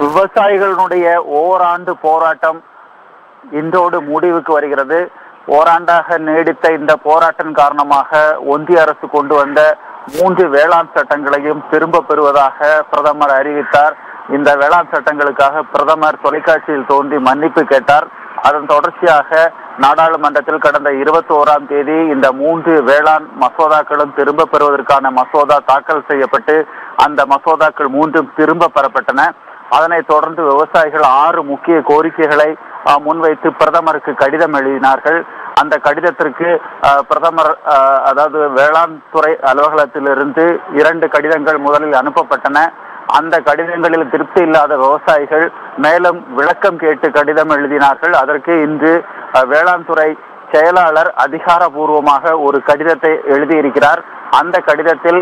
விவசாயிகளுடைய ஓராண்டு போராட்டம் இன்றோடு முடிவுக்கு வருகிறது. ஓராண்டாக நீடித்த இந்த போராட்டம் காரணமாக ஒன்றிய அரசு கொண்டு வந்த மூன்று வேளாண் சட்டங்களையும் திரும்ப பெறுவதாக பிரதமர் அறிவித்தார். இந்த வேளாண் சட்டங்களுக்காக பிரதமர் தொலைக்காட்சியில் தோன்றி மன்னிப்பு கேட்டார். அதன் தொடர்ச்சியாக நாடாளுமன்றத்தில் கடந்த இருபத்தி ஓராம் தேதி இந்த மூன்று வேளாண் மசோதாக்களும் திரும்ப பெறுவதற்கான மசோதா தாக்கல் செய்யப்பட்டு அந்த மசோதாக்கள் மூன்றும் திரும்ப பெறப்பட்டன. அதனைத் தொடர்ந்து விவசாயிகள் ஆறு முக்கிய கோரிக்கைகளை முன்வைத்து பிரதமருக்கு கடிதம் எழுதினார்கள். அந்த கடிதத்திற்கு பிரதமர் அதாவது வேளாண் துறை அலுவலகத்திலிருந்து இரண்டு கடிதங்கள் முதலில் அனுப்பப்பட்டன. அந்த கடிதங்களில் திருப்தி இல்லாத விவசாயிகள் மேலும் விளக்கம் கேட்டு கடிதம் எழுதினார்கள். அதற்கு இன்று வேளாண் துறை செயலாளர் அதிகாரபூர்வமாக ஒரு கடிதத்தை எழுதியிருக்கிறார். அந்த கடிதத்தில்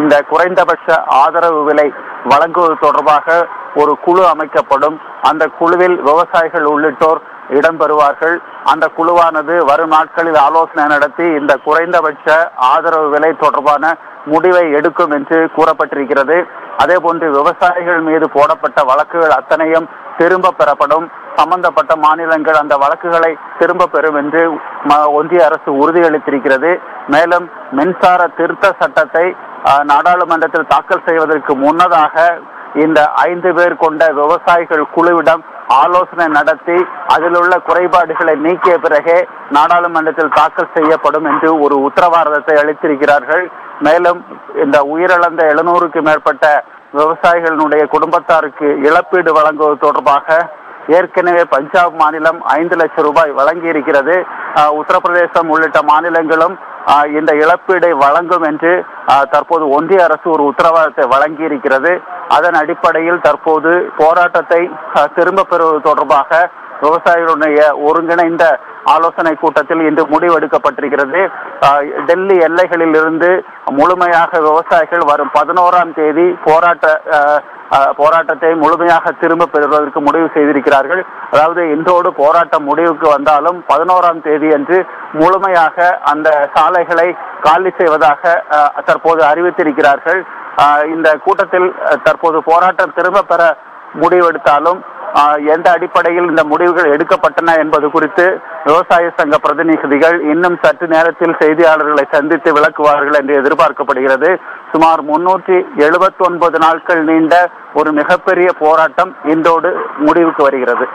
இந்த குறைந்தபட்ச ஆதரவு விலை வழங்குவது தொடர்பாக ஒரு குழு அமைக்கப்படும். அந்த குழுவில் விவசாயிகள் உள்ளிட்டோர் இடம்பெறுவார்கள். அந்த குழுவானது வரும் நாட்களில் ஆலோசனை நடத்தி இந்த குறைந்தபட்ச ஆதரவு விலை தொடர்பான முடிவை எடுக்கும் என்று கூறப்பட்டிருக்கிறது. அதே போன்று விவசாயிகள் மீது போடப்பட்ட வழக்குகள் அத்தனையும் திரும்ப பெறப்படும். சம்பந்தப்பட்ட மாநிலங்கள் அந்த வழக்குகளை திரும்ப பெறும் என்று ம- ஒன்றிய அரசு உறுதியளித்திருக்கிறது. மேலும் மின்சார திருத்த சட்டத்தை நாடாளுமன்றத்தில் தாக்கல் செய்வதற்கு முன்னதாக இந்த ஐந்து பேர் கொண்ட விவசாயிகள் குழுவிடம் ஆலோசனை நடத்தி அதில் உள்ள குறைபாடுகளை நீக்கிய பிறகே நாடாளுமன்றத்தில் தாக்கல் செய்யப்படும் என்று ஒரு உத்தரவாதத்தை அளித்திருக்கிறார்கள். மேலும் இந்த உயிரிழந்த எழுநூறுக்கு மேற்பட்ட விவசாயிகளினுடைய குடும்பத்தாருக்கு இழப்பீடு வழங்குவது தொடர்பாக ஏற்கனவே பஞ்சாப் மாநிலம் ஐந்து லட்சம் ரூபாய் வழங்கி இருக்கிறது உத்தரப்பிரதேசம் உள்ளிட்ட மாநிலங்களும் இந்த இழப்பீடை வழங்கும் என்று தற்போது ஒன்றிய அரசு ஒரு உத்தரவாதத்தை வழங்கி இருக்கிறது அதன் அடிப்படையில் தற்போது போராட்டத்தை திரும்ப பெறுவது தொடர்பாக விவசாயிகளுடைய ஒருங்கிணைந்த ஆலோசனை கூட்டத்தில் இன்று முடிவெடுக்கப்பட்டிருக்கிறது அஹ், டெல்லி எல்லைகளில் இருந்து முழுமையாக விவசாயிகள் வரும் பதினோராம் தேதி போராட்ட போராட்டத்தை முழுமையாக திரும்ப பெறுவதற்கு முடிவு செய்திருக்கிறார்கள். அதாவது இன்றோடு போராட்டம் முடிவுக்கு வந்தாலும் பதினோராம் தேதி அன்று முழுமையாக அந்த சாலைகளை காலி செய்வதாக தற்போது அறிவித்திருக்கிறார்கள். இந்த கூட்டத்தில் தற்போது போராட்டம் திரும்ப பெற முடிவெடுத்தாலும் எந்த அடிப்படையில் இந்த முடிவுகள் எடுக்கப்பட்டன என்பது குறித்து விவசாய சங்க பிரதிநிதிகள் இன்னும் சற்று நேரத்தில் செய்தியாளர்களை சந்தித்து விளக்குவார்கள் என்று எதிர்பார்க்கப்படுகிறது. சுமார் முன்னூற்றி எழுபத்தி ஒன்பது நாட்கள் நீண்ட ஒரு மிகப்பெரிய போராட்டம் இன்றோடு முடிவுக்கு வருகிறது.